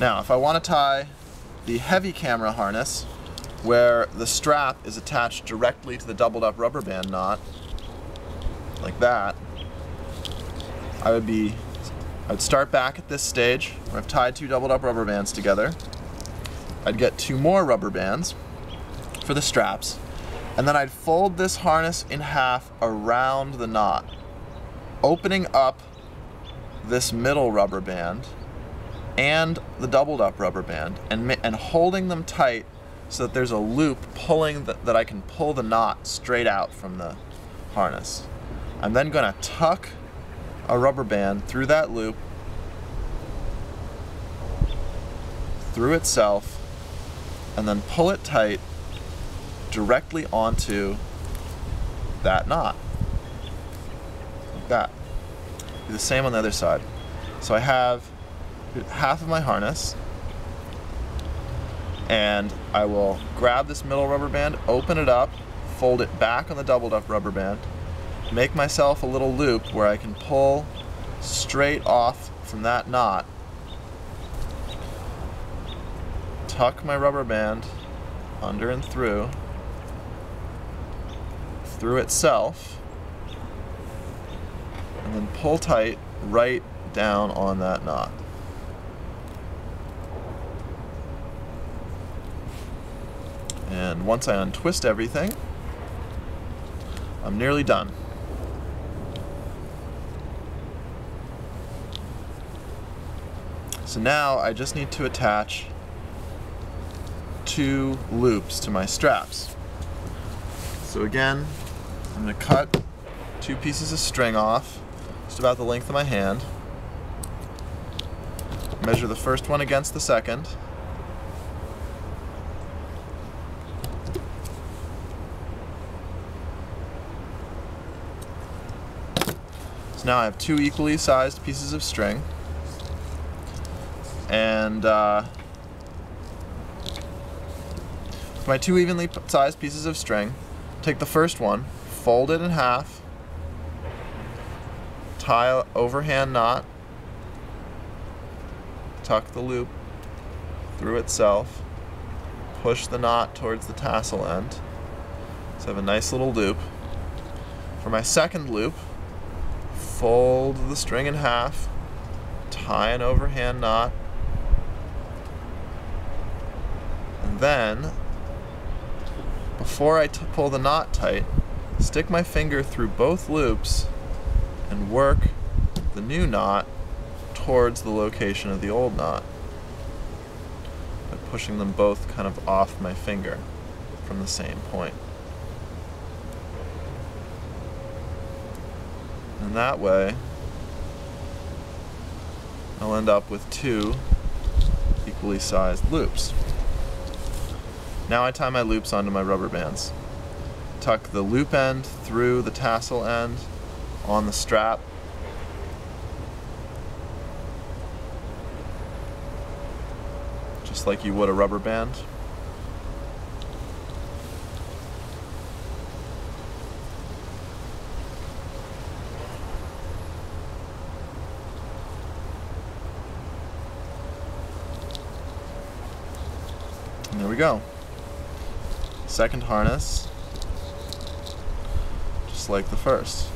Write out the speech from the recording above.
Now, if I want to tie the heavy camera harness, where the strap is attached directly to the doubled up rubber band knot, like that, I would be, I'd start back at this stage where I've tied two doubled up rubber bands together. I'd get two more rubber bands for the straps, and then I'd fold this harness in half around the knot, opening up this middle rubber band and the doubled up rubber band and, and holding them tight so that there's a loop pulling the, that I can pull the knot straight out from the harness. I'm then going to tuck a rubber band through that loop, through itself, and then pull it tight directly onto that knot. Like that. Do the same on the other side. So I have half of my harness and I will grab this middle rubber band, open it up, fold it back on the doubled up rubber band, make myself a little loop where I can pull straight off from that knot, tuck my rubber band under and through, through itself, and then pull tight right down on that knot. And once I untwist everything, I'm nearly done. So now I just need to attach two loops to my straps. So again, I'm going to cut two pieces of string off, just about the length of my hand. Measure the first one against the second. Now I have two equally sized pieces of string. And uh, my two evenly sized pieces of string, take the first one, fold it in half, tie overhand knot, tuck the loop through itself, push the knot towards the tassel end. So I have a nice little loop. For my second loop, fold the string in half, tie an overhand knot, and then, before I pull the knot tight, stick my finger through both loops and work the new knot towards the location of the old knot by pushing them both kind of off my finger from the same point. And that way, I'll end up with two equally sized loops. Now I tie my loops onto my rubber bands. Tuck the loop end through the tassel end on the strap. Just like you would a rubber band. There we go. Second harness, just like the first.